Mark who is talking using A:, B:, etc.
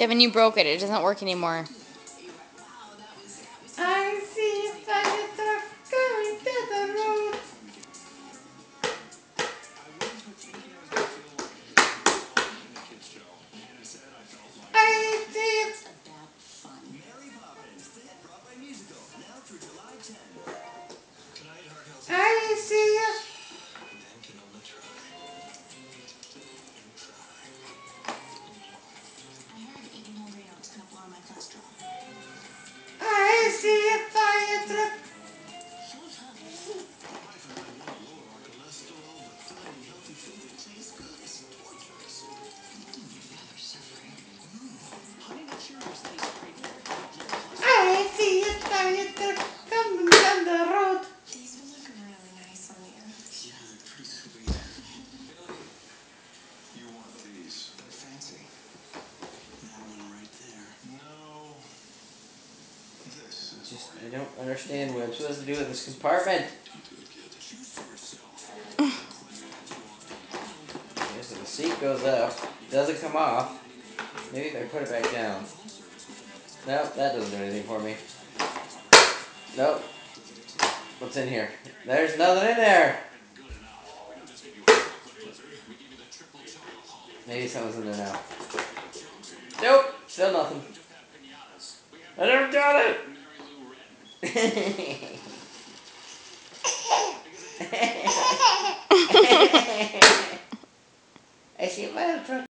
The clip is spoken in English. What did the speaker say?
A: Devin, you broke it. It doesn't work anymore.
B: Just, I don't understand what I'm supposed to do in this compartment. Okay, so the seat goes up, doesn't come off. Maybe if I put it back down. Nope, that doesn't do anything for me. Nope. What's in here? There's nothing in there. Maybe something's in there now. Nope, still nothing. I never got it. I see my.